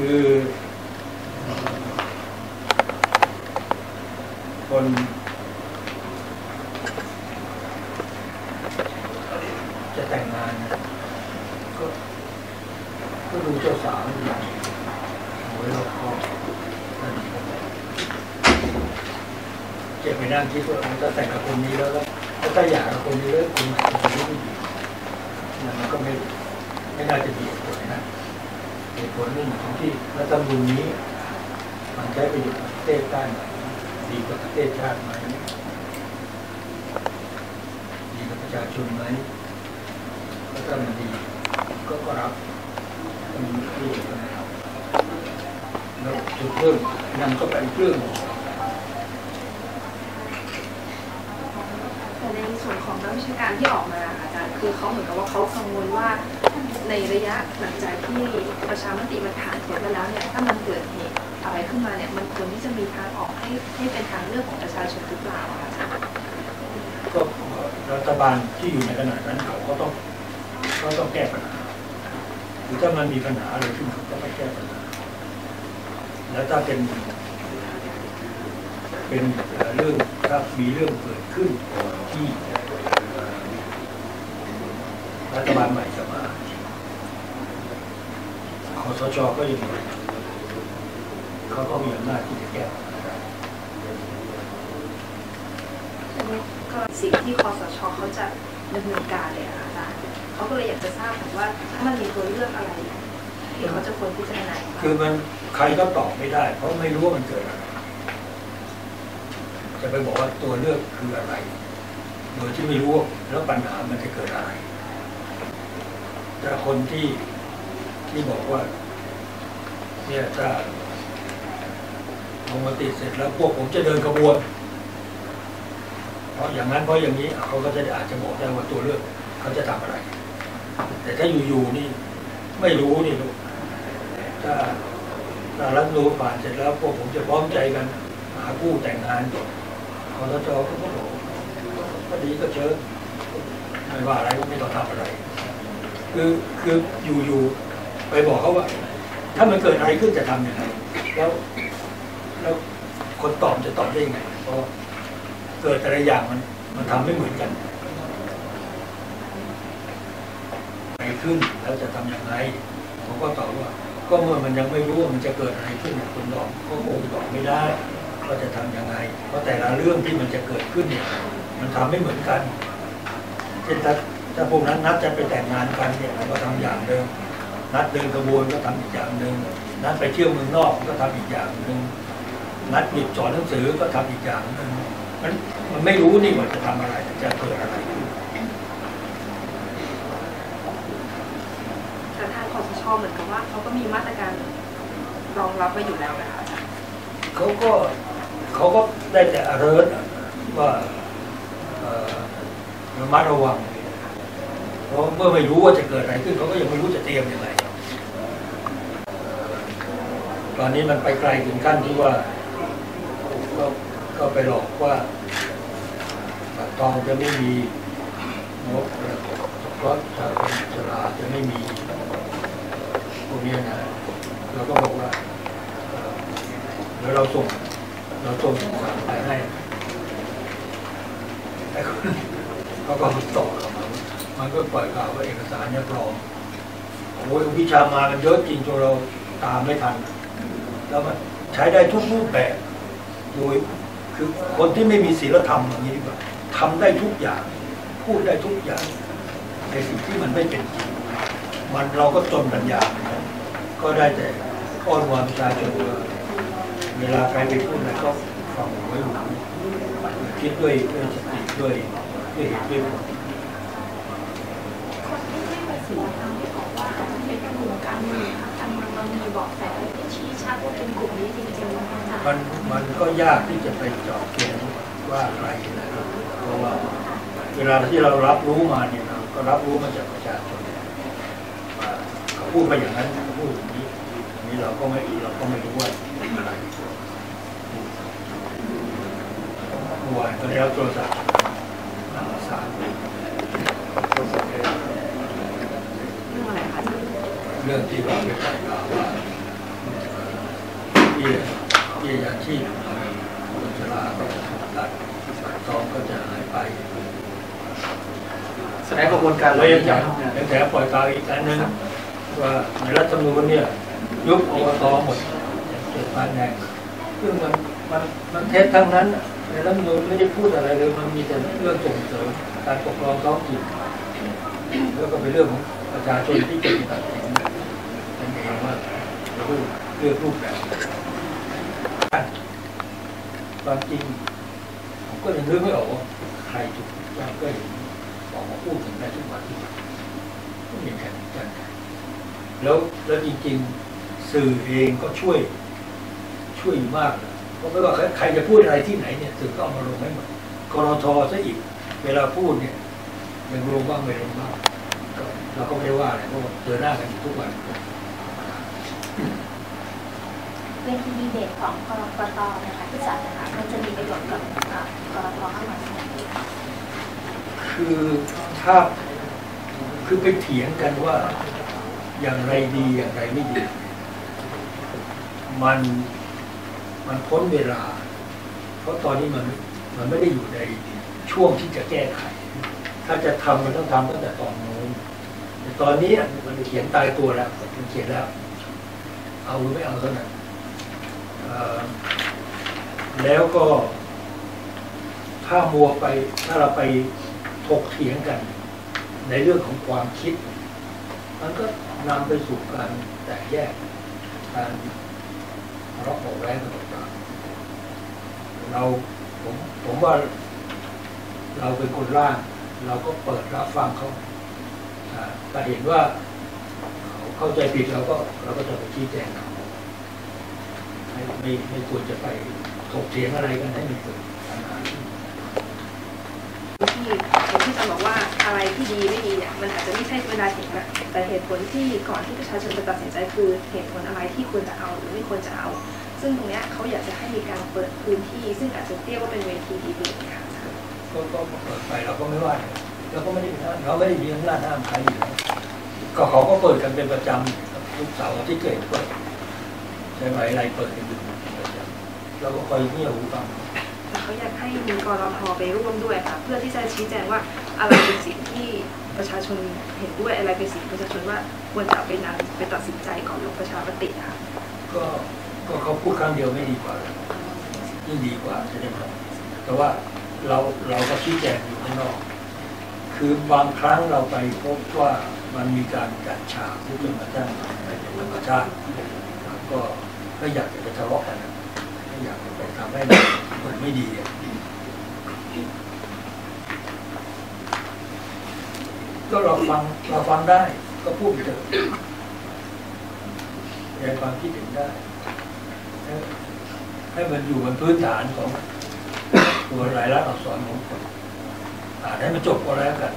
คือ คนจะแต่งงานก็ก็ดูเจ้าสาวอย่างโอ้ยเราก็เจ็บไปนั่งคิดว่าถ้าแต่งกับคนนี้แล้วแล้วถ้าอยากกับคนนี้แล้วคนไหนจะไม่ดีนั่นมันก็ไม่ไม่น่าจะมีเหตุผลนะ ผลเรื่องของที่รัฐธรรมนูญนี้ มันใช้ประโยชน์ประเทศได้ไหมดีกว่าประเทศชาติไหมดีกับประชาชนไหมก็ถ้ามันดีก็ก็รับมันดีกันนะครับแล้วจุดเริ่มนั่นก็เป็นเรื่อง แต่ในส่วน ของนักวิชาการที่ออกมาอาจารย์คือเขาเหมือนกับว่าเขากังวลว่าในระยะหลังจากที่ประชามติมันผ่านผลไปแล้วเนี่ยถ้ามันเกิดเหตุอะไรขึ้นมาเนี่ยมันควรที่จะมีทางออกให้ให้เป็นทางเลือกของประชาชนหรือเปล่าอะอาจารย์ก็รัฐบาลที่อยู่ในขณะนั้นเขาก็ต้องก็ต้องแก้ปัญหาหรือถ้ามันมีปัญหาอะไรขึ้นเขาก็ต้องแก้ปัญหาแล้วถ้าเป็น เป็นเรื่องถ้ามีเรื่องเกิดขึ้นก่อนที่ รัฐบาลใหม่จะมาคอสชก็ยังมีเขาก็มีอำนาจที่จะแก้ปัญหาได้อันนี้ก็สิ่งที่คอสชเขาจะดำเนินการเลยอะอาจารย์เขาก็เลยอยากจะทราบว่าถ้ามันมีตัวเลือกอะไรที่เขาจะควรพิจารณาบ้างคือมันใครก็ตอบไม่ได้ เพราะไม่รู้ว่ามันเกิดอะไรจะไปบอกว่าตัวเลือกคืออะไรโดยที่ไม่รู้ว่าแล้วปัญหามันจะเกิดอะไร แต่คนที่ที่บอกว่า เนี่ยถ้าลงมาติดเสร็จแล้วพวกผมจะเดินขบวน เพราะอย่างนั้นเพราะอย่างนี้เขาก็จะอาจจะบอกได้ว่าตัวเลือกเขาจะทำอะไร แต่ถ้าอยู่ๆนี่ไม่รู้นี่ลูกถ้าถ้ารัฐธรรมนูญผ่านเสร็จแล้วพวกผมจะพร้อมใจกันหาคู่แต่งงานก่อนคอสชก็บอกก็ดีก็เชิญไม่ว่าอะไรก็ไม่ต้องทำอะไร คือคืออยู่อยู่ไปบอกเขาว่า ถ้ามันเกิดอะไรขึ้นจะทำยังไงแล้ว แล้วคนตอบจะตอบได้ยังไงเพราะเกิดแต่ละอย่างมัน มันทำไม่เหมือนกันอะไรขึ้นแล้วจะทำยังไงผมก็ตอบว่า ก็เมื่อมันยังไม่รู้ว่ามันจะเกิดอะไรขึ้นเนี่ยคุณตอบก็คงตอบไม่ได้ว่าจะทำยังไง เพราะแต่ละเรื่องที่มันจะเกิดขึ้นเนี่ย มันทำไม่เหมือนกันเช่นถ้า ถ้าพวกนั้นนัดจะไปแต่งงานกันเนี่ยก็ทำอย่างเดิมนัดเดินกระบวนก็ทำอีกอย่างหนึ่งนัดไปเที่ยวเมืองนอกก็ทำอีกอย่างหนึ่งนัดหยุดสอนหนังสือก็ทำอีกอย่างหนึ่งมันมันไม่รู้นี่ว่าจะทำอะไรจะเกิดอะไรขึ้นแต่ทางคอสชเหมือนกับว่าเขาก็มีมาตรการรองรับไว้อยู่แล้วนะคะอาจารย์เขาก็เขาก็ได้แต่ alert อะว่าเอ่อระมัดระวัง เพราะเมื่อไม่รู้ว่าจะเกิดอะไรขึ้นเขาก็ยังไม่รู้จะเตรียมยังไงตอนนี้มันไปไกลถึงขั้นที่ว่าก็ก็ไปหลอกว่าบัตรทองจะไม่มีงบเพราะชาคนชราจะไม่มีพวกนี้นะเราก็บอกว่าเดี๋ยวเราส่งเราส่งสารไปให้เขาก็ตอบกลับ มันก็ปล่อยข่าวว่าเอกสารเนี่ยปลอมโอ้ยวิชามากันเยอะจริงจนเราตามไม่ทัน แล้วมันใช้ได้ทุกรูปแบบ โดยคือคนที่ไม่มีศีลธรรมอย่างนี้ดีกว่าทำได้ทุกอย่าง พูดได้ทุกอย่าง ในสิ่งที่มันไม่เป็นจริง มันเราก็จนปัญญาเหมือนกันก็ได้แต่อ้อนวอนประชาชนว่าเวลาใครไปพูดอะไรก็ฟังไว้หูคิดด้วยด้วยสติด้วยด้วยเหตุด้วยผล ที่ไม่มีศีลธรรมที่บอกว่าอาจจะเป็นกลุ่มการเมืองค่ะการเมืองเรามีบาะแสที่ชี้ชัดว่าเป็นกลุ่มนี้จริงๆนะคะอาจารย์มันมันก็ยากที่จะไปเจาะเกณฑ์ว่าใครนะครับเพราะว่าเวลาที่เรารับรู้มาเนี่ยเราก็รับรู้มาจากประชาชนว่าเขาพูดมาอย่างนั้นเขาพูดอย่างนี้อันนี้เราก็ไม่เราก็ไม่รู้ว่าเป็นอะไรเมื่อวานก็ได้รับโทรศัพท์มาสาร เรื่องอะไรคะอาจารย์ เรื่องที่ว่าไปปล่อยข่าวว่าเบี้ยเบี้ยยังชีพคนชราก็จะตัดซองก็จะหายไปแสดงกระบวนการแล้เราวยัยังงใหญ่แถมปล่อยตาวอีกอันหนึงว่าในรัฐธรรมนูญเนี่ยยุบอบตหมดเจ็ดพันแห่งซึ่งมันมันมันเท็จทั้งนั้น ในรัฐธรรมนูญไม่ได้พูดอะไรเลยมันมีแต่เรื่องส่งเสริมการปกครองท้องถิ่นแล้วก็เป็นเรื่องของ ประชาชนที่จะตัดสินนั่นเองว่าจะเลือกเลือกรูปแบบความจริงผมก็ยังนึกไม่ออกว่าใครถูกว่าก็เห็นออกมาพูดถึงได้ทุกวันที่ก็เห็นแข่งกันแล้วแล้วจริง ๆ สื่อเองก็ช่วย ช่วยอยู่มากนะเพราะไม่ว่าใครจะพูดอะไรที่ไหนเนี่ยสื่อก็เอามาลงให้หมดกรทซะอีก เวลาพูดเนี่ยยังลงบ้างไม่ลงบ้าง เราก็ไม่ได้ว่าอะไรเพราะว่าเจอหน้ากันอยู่ทุกวันเวทีดีเบตของกรกตนะคะที่จัดนะคะมันจะมีประโยชน์กับเอ่อกรทข้างหลังไหมคือถ้าคือไปเถียงกันว่าอย่างไรดีอย่างไรไม่ดี มันมันพ้นเวลา เพราะตอนนี้มันมันไม่ได้อยู่ในช่วงที่จะแก้ไข ถ้าจะทำมันต้องทำตั้งแต่ตอนโน้นแตอนนี้มันเขียนตายตัวแล้วมันเขียนแล้ว เอาหรือไม่เอาเท่านั้นแล้วก็ ถ้ามัวไปถ้าเราไปถกเถียงกัน ในเรื่องของความคิด มันก็นำไปสู่การแตกแยกการทะเลาะเบาะแว้งกันต่างๆเราผมผมว่าเราเป็นคนร่าง เราก็เปิดรับฟังเขา อ่าถ้าเห็นว่าเขาเข้าใจผิดเราก็เราก็จะไปชี้แจงเขาไม่ไม่ไม่ควรจะไปถกเถียงอะไรกันให้มันเกิดปัญหาที่ที่จะบอกว่าอะไรที่ดีไม่ดีเนี่ยมันอาจจะไม่ใช่เวลาเห็นนะแต่เหตุผลที่ก่อนที่ประชาชนจะตัดสินใจคือเหตุผลอะไรที่ควรจะเอาหรือไม่ควรจะเอา ซึ่งตรงนี้เขาอยากจะให้มีการเปิดพื้นที่ ซึ่งอาจจะเรียกว่าเป็นเวทีดีเบตค่ะก็ก็เปิดไปเราก็ไม่ว่า เนี่ยเราก็ไม่ได้เป็นห้ามเราไม่ได้มีอำนาจห้ามใครอยู่แล้วก็เขาก็เปิดกันเป็นประจำทุกเสาร์อาที่เกิดเปิดใช่ไหมอะไรเปิดกันอยู่เป็นประจำเราก็คอยเงี่ยหูฟังแต่เขาอยากให้มีกรทไปร่วมด้วยค่ะ เพื่อที่จะชี้แจงว่าอะไรเป็นสิ่งที่ประชาชนเห็นด้วยอะไรเป็นสิ่งที่ประชาชนว่าควรจะเอาไปนำไปตัดสินใจก่อนลงประชามติค่ะก็ก็เขาพูดครั้งเดียวไม่ดีกว่าเหรอยิ่งดีกว่าใช่ไหมครับแต่ว่าเราเราก็ชี้แจงอยู่ข้างนอก คือบางครั้งเราไปพบว่ามันมีการจัดฉากที่จนกระทั่งไปเป็นธรรมชาติก็ก็อยากจะไปทะเลาะกันนะไม่อยากจะไปทำให้มันไม่ดีก็เราฟังเราฟังได้ ก็พูดไปเถอะแสดงความคิดเห็นได้ให้ให้มันอยู่บนพื้นฐานของตัวรายลักษณ์อักษรของคน อ่านให้มันจบก็แล้วกัน